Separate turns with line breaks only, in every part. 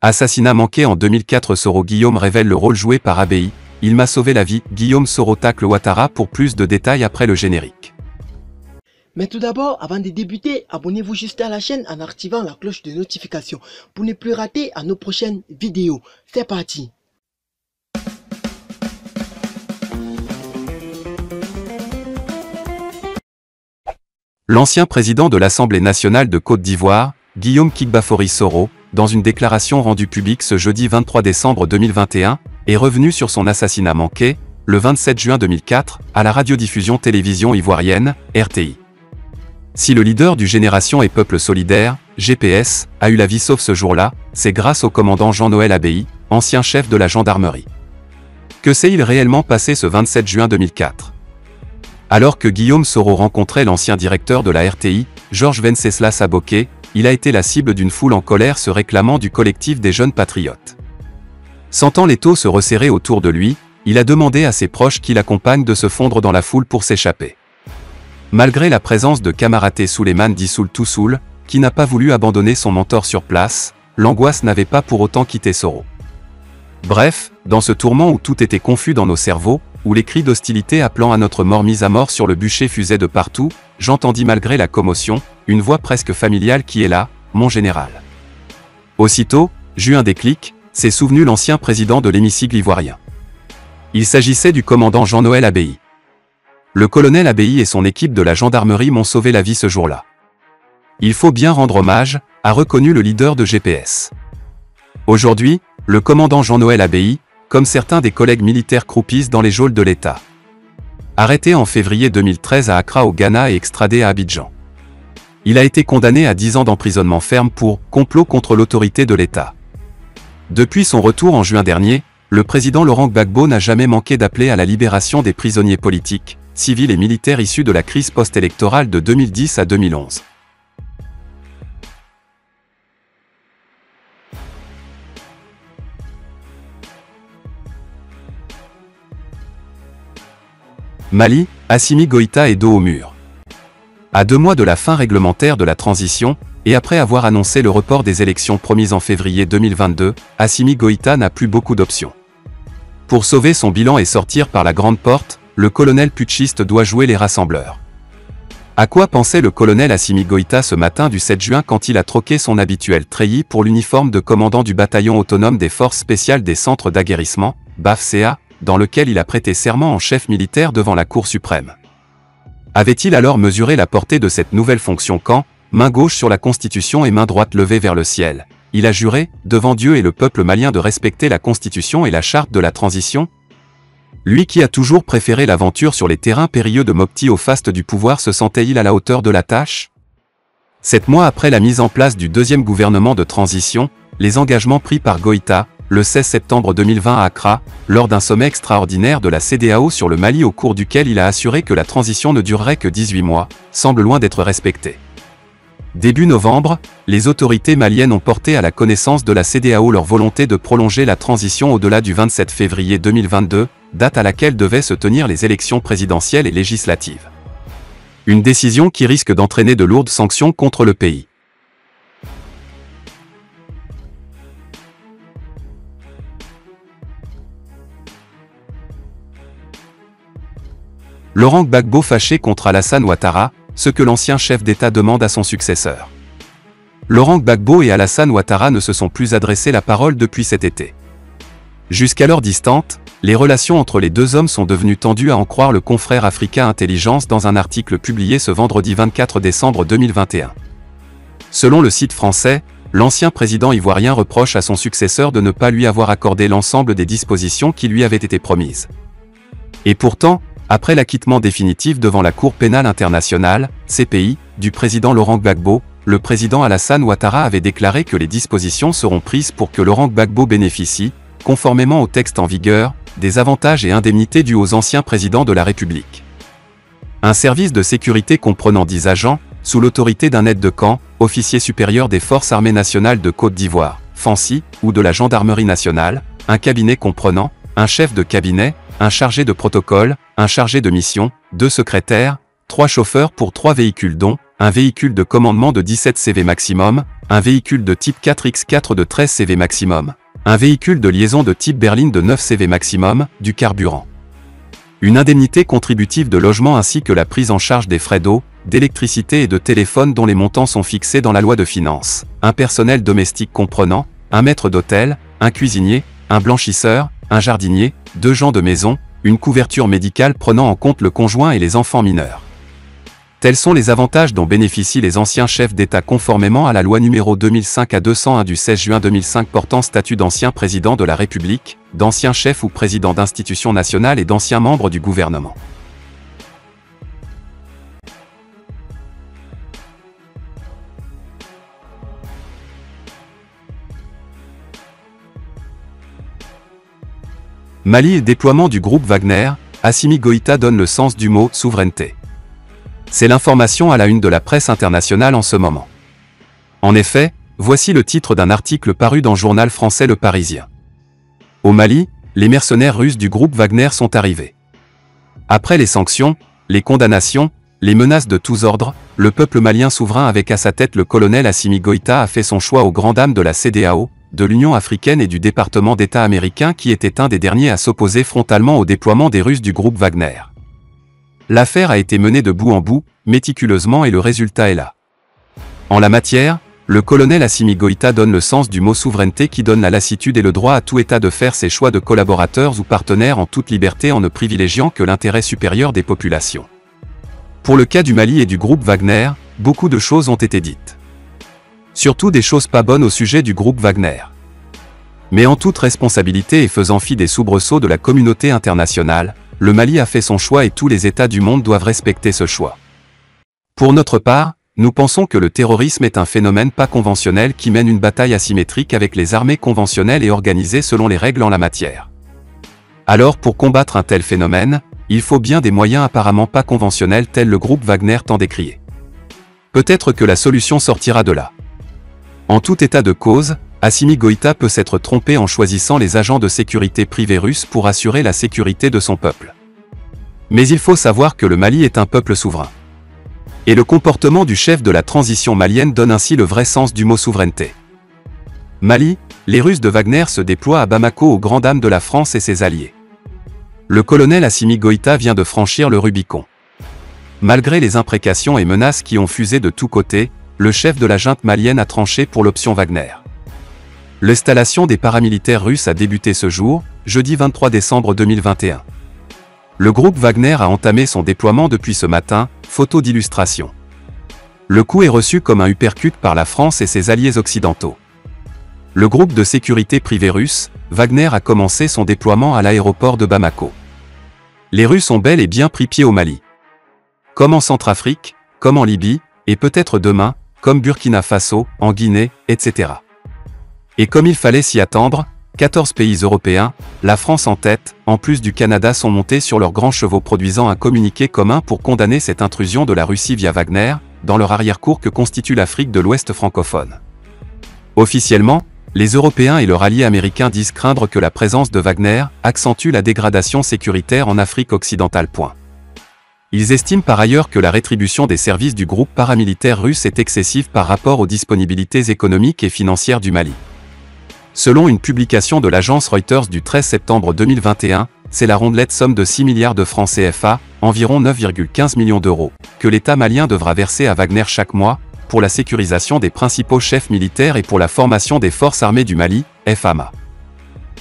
Assassinat manqué en 2004 Soro Guillaume révèle le rôle joué par ABI, il m'a sauvé la vie, Guillaume Soro tacle Ouattara pour plus de détails après le générique.
Mais tout d'abord, avant de débuter, abonnez-vous juste à la chaîne en activant la cloche de notification pour ne plus rater à nos prochaines vidéos. C'est parti
L'ancien président de l'Assemblée nationale de Côte d'Ivoire, Guillaume Kigbafori Soro, dans une déclaration rendue publique ce jeudi 23 décembre 2021, est revenu sur son assassinat manqué, le 27 juin 2004, à la radiodiffusion télévision ivoirienne, RTI. Si le leader du Génération et Peuple Solidaire, GPS, a eu la vie sauf ce jour-là, c'est grâce au commandant Jean-Noël Abbaye, ancien chef de la gendarmerie. Que s'est-il réellement passé ce 27 juin 2004 Alors que Guillaume Soro rencontrait l'ancien directeur de la RTI, Georges Venceslas Aboké, il a été la cible d'une foule en colère se réclamant du collectif des jeunes patriotes. Sentant les taux se resserrer autour de lui, il a demandé à ses proches qui l'accompagnent de se fondre dans la foule pour s'échapper. Malgré la présence de Kamaraté Souleymane Dissoul Toussoul, qui n'a pas voulu abandonner son mentor sur place, l'angoisse n'avait pas pour autant quitté Soro. Bref, dans ce tourment où tout était confus dans nos cerveaux, où les cris d'hostilité appelant à notre mort mise à mort sur le bûcher fusaient de partout, j'entendis malgré la commotion, une voix presque familiale qui est là, mon général. Aussitôt, j'eus un déclic, s'est souvenu l'ancien président de l'hémicycle ivoirien. Il s'agissait du commandant Jean-Noël Abbaye. Le colonel Abbaye et son équipe de la gendarmerie m'ont sauvé la vie ce jour-là. Il faut bien rendre hommage, a reconnu le leader de GPS. Aujourd'hui, le commandant Jean-Noël Abbaye, comme certains des collègues militaires croupissent dans les geôles de l'État. Arrêté en février 2013 à Accra au Ghana et extradé à Abidjan. Il a été condamné à 10 ans d'emprisonnement ferme pour complot contre l'autorité de l'État. Depuis son retour en juin dernier, le président Laurent Gbagbo n'a jamais manqué d'appeler à la libération des prisonniers politiques, civils et militaires issus de la crise post-électorale de 2010 à 2011. Mali, Assimi Goïta est dos au mur. À deux mois de la fin réglementaire de la transition, et après avoir annoncé le report des élections promises en février 2022, Assimi Goïta n'a plus beaucoup d'options. Pour sauver son bilan et sortir par la grande porte, le colonel putschiste doit jouer les rassembleurs. À quoi pensait le colonel Assimi Goïta ce matin du 7 juin quand il a troqué son habituel treillis pour l'uniforme de commandant du bataillon autonome des forces spéciales des centres d'aguerrissement, BAFCA, dans lequel il a prêté serment en chef militaire devant la Cour suprême. Avait-il alors mesuré la portée de cette nouvelle fonction quand, main gauche sur la Constitution et main droite levée vers le ciel, il a juré, devant Dieu et le peuple malien de respecter la Constitution et la charte de la transition? Lui qui a toujours préféré l'aventure sur les terrains périlleux de Mopti au faste du pouvoir se sentait-il à la hauteur de la tâche? Sept mois après la mise en place du deuxième gouvernement de transition, les engagements pris par Goïta, le 16 septembre 2020 à Accra, lors d'un sommet extraordinaire de la CDAO sur le Mali au cours duquel il a assuré que la transition ne durerait que 18 mois, semble loin d'être respecté. Début novembre, les autorités maliennes ont porté à la connaissance de la CDAO leur volonté de prolonger la transition au-delà du 27 février 2022, date à laquelle devaient se tenir les élections présidentielles et législatives. Une décision qui risque d'entraîner de lourdes sanctions contre le pays. Laurent Gbagbo fâché contre Alassane Ouattara, ce que l'ancien chef d'État demande à son successeur. Laurent Gbagbo et Alassane Ouattara ne se sont plus adressés la parole depuis cet été. Jusqu'alors distantes, les relations entre les deux hommes sont devenues tendues à en croire le confrère africain Intelligence dans un article publié ce vendredi 24 décembre 2021. Selon le site français, l'ancien président ivoirien reproche à son successeur de ne pas lui avoir accordé l'ensemble des dispositions qui lui avaient été promises. Et pourtant, après l'acquittement définitif devant la Cour pénale internationale, CPI, du président Laurent Gbagbo, le président Alassane Ouattara avait déclaré que les dispositions seront prises pour que Laurent Gbagbo bénéficie, conformément au texte en vigueur, des avantages et indemnités dus aux anciens présidents de la République. Un service de sécurité comprenant 10 agents, sous l'autorité d'un aide de camp, officier supérieur des Forces armées nationales de Côte d'Ivoire, FANCI, ou de la Gendarmerie nationale, un cabinet comprenant, un chef de cabinet, un chargé de protocole, un chargé de mission, deux secrétaires, trois chauffeurs pour trois véhicules dont, un véhicule de commandement de 17 CV maximum, un véhicule de type 4X4 de 13 CV maximum, un véhicule de liaison de type berline de 9 CV maximum, du carburant. Une indemnité contributive de logement ainsi que la prise en charge des frais d'eau, d'électricité et de téléphone dont les montants sont fixés dans la loi de finances, un personnel domestique comprenant, un maître d'hôtel, un cuisinier, un blanchisseur, un jardinier, deux gens de maison, une couverture médicale prenant en compte le conjoint et les enfants mineurs. Tels sont les avantages dont bénéficient les anciens chefs d'État conformément à la loi numéro 2005 à 201 du 16 juin 2005 portant statut d'ancien président de la République, d'ancien chef ou président d'institution nationale et d'anciens membres du gouvernement. Mali et déploiement du groupe Wagner, Assimi Goïta donne le sens du mot souveraineté. C'est l'information à la une de la presse internationale en ce moment. En effet, voici le titre d'un article paru dans le journal français Le Parisien. Au Mali, les mercenaires russes du groupe Wagner sont arrivés. Après les sanctions, les condamnations, les menaces de tous ordres, le peuple malien souverain avec à sa tête le colonel Assimi Goïta a fait son choix aux grandes dames de la CDAO, de l'Union africaine et du département d'État américain qui était un des derniers à s'opposer frontalement au déploiement des Russes du groupe Wagner. L'affaire a été menée de bout en bout, méticuleusement et le résultat est là. En la matière, le colonel Assimi Goïta donne le sens du mot souveraineté qui donne la lassitude et le droit à tout État de faire ses choix de collaborateurs ou partenaires en toute liberté en ne privilégiant que l'intérêt supérieur des populations. Pour le cas du Mali et du groupe Wagner, beaucoup de choses ont été dites. Surtout des choses pas bonnes au sujet du groupe Wagner. Mais en toute responsabilité et faisant fi des soubresauts de la communauté internationale, le Mali a fait son choix et tous les États du monde doivent respecter ce choix. Pour notre part, nous pensons que le terrorisme est un phénomène pas conventionnel qui mène une bataille asymétrique avec les armées conventionnelles et organisées selon les règles en la matière. Alors pour combattre un tel phénomène, il faut bien des moyens apparemment pas conventionnels tels le groupe Wagner tant décrié. Peut-être que la solution sortira de là. En tout état de cause, Assimi Goïta peut s'être trompé en choisissant les agents de sécurité privés russes pour assurer la sécurité de son peuple. Mais il faut savoir que le Mali est un peuple souverain. Et le comportement du chef de la transition malienne donne ainsi le vrai sens du mot souveraineté. Mali, les Russes de Wagner se déploient à Bamako aux grandes dames de la France et ses alliés. Le colonel Assimi Goïta vient de franchir le Rubicon. Malgré les imprécations et menaces qui ont fusé de tous côtés, le chef de la junte malienne a tranché pour l'option Wagner. L'installation des paramilitaires russes a débuté ce jour, jeudi 23 décembre 2021. Le groupe Wagner a entamé son déploiement depuis ce matin, photo d'illustration. Le coup est reçu comme un uppercut par la France et ses alliés occidentaux. Le groupe de sécurité privé russe, Wagner a commencé son déploiement à l'aéroport de Bamako. Les Russes ont bel et bien pris pied au Mali. Comme en Centrafrique, comme en Libye, et peut-être demain, comme Burkina Faso, en Guinée, etc. Et comme il fallait s'y attendre, 14 pays européens, la France en tête, en plus du Canada sont montés sur leurs grands chevaux produisant un communiqué commun pour condamner cette intrusion de la Russie via Wagner, dans leur arrière-cour que constitue l'Afrique de l'Ouest francophone. Officiellement, les Européens et leurs alliés américains disent craindre que la présence de Wagner accentue la dégradation sécuritaire en Afrique occidentale. Ils estiment par ailleurs que la rétribution des services du groupe paramilitaire russe est excessive par rapport aux disponibilités économiques et financières du Mali. Selon une publication de l'agence Reuters du 13 septembre 2021, c'est la rondelette somme de 6 milliards de francs CFA, environ 9,15 millions d'euros, que l'État malien devra verser à Wagner chaque mois, pour la sécurisation des principaux chefs militaires et pour la formation des forces armées du Mali, FAMA.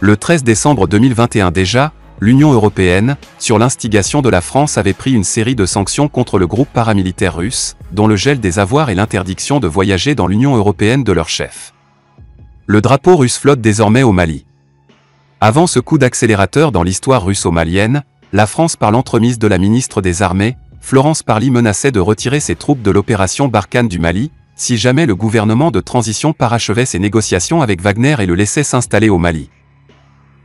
Le 13 décembre 2021 déjà, l'Union européenne, sur l'instigation de la France avait pris une série de sanctions contre le groupe paramilitaire russe, dont le gel des avoirs et l'interdiction de voyager dans l'Union européenne de leurs chefs. Le drapeau russe flotte désormais au Mali. Avant ce coup d'accélérateur dans l'histoire russo-malienne, la France par l'entremise de la ministre des Armées, Florence Parly menaçait de retirer ses troupes de l'opération Barkhane du Mali, si jamais le gouvernement de transition parachevait ses négociations avec Wagner et le laissait s'installer au Mali.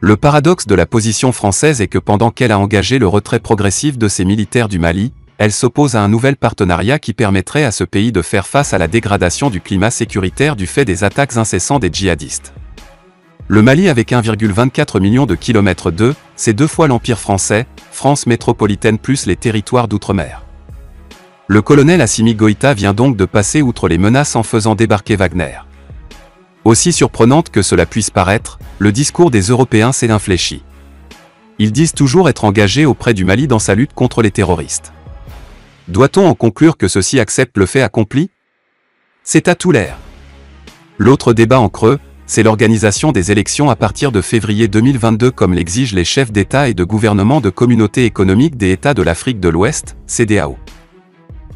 Le paradoxe de la position française est que pendant qu'elle a engagé le retrait progressif de ses militaires du Mali, elle s'oppose à un nouvel partenariat qui permettrait à ce pays de faire face à la dégradation du climat sécuritaire du fait des attaques incessantes des djihadistes. Le Mali avec 1,24 million de kilomètres 2, c'est deux fois l'Empire français, France métropolitaine plus les territoires d'outre-mer. Le colonel Assimi Goïta vient donc de passer outre les menaces en faisant débarquer Wagner. Aussi surprenante que cela puisse paraître, le discours des Européens s'est infléchi. Ils disent toujours être engagés auprès du Mali dans sa lutte contre les terroristes. Doit-on en conclure que ceux-ci acceptent le fait accompli? C'est à tout l'air. L'autre débat en creux, c'est l'organisation des élections à partir de février 2022 comme l'exigent les chefs d'État et de gouvernement de communautés économiques des États de l'Afrique de l'Ouest, CDAO.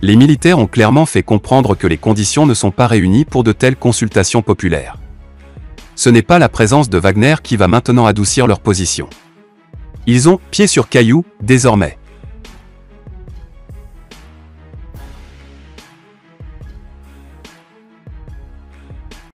Les militaires ont clairement fait comprendre que les conditions ne sont pas réunies pour de telles consultations populaires. Ce n'est pas la présence de Wagner qui va maintenant adoucir leur position. Ils ont pied sur caillou, désormais.